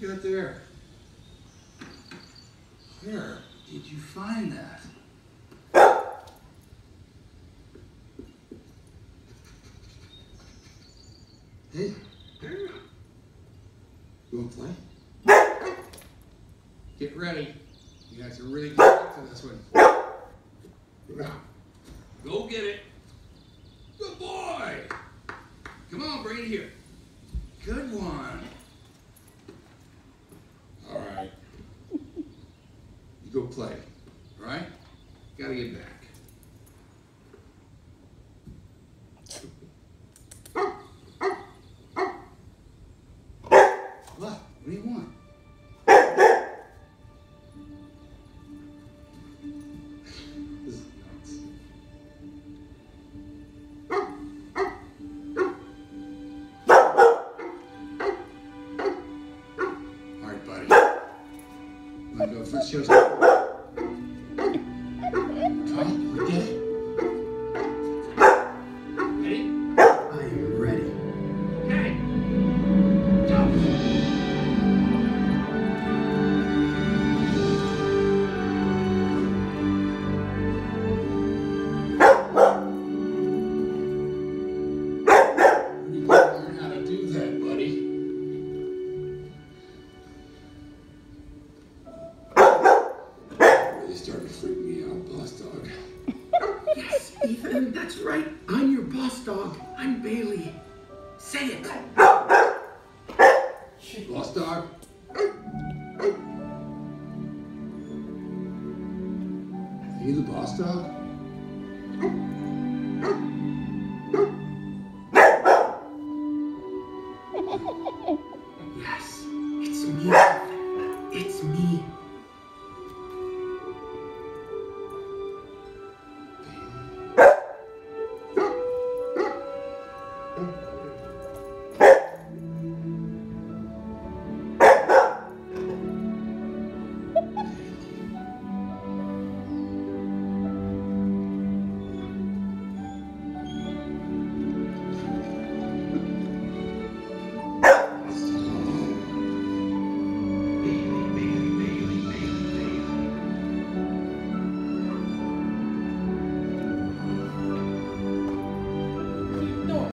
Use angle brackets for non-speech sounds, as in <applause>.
got there? Where did you find that? Hey. You want to play? Get ready. You guys are really good to this one. Go get it. Good boy. Come on, bring it here. Good one. All right. You go play. All right? Gotta get back. What? What do you want? All right, buddy. Go? Ethan, <laughs> that's right. I'm your boss dog. I'm Bailey. Say it. boss dog. Are you the boss dog? yes, it's me. It's me.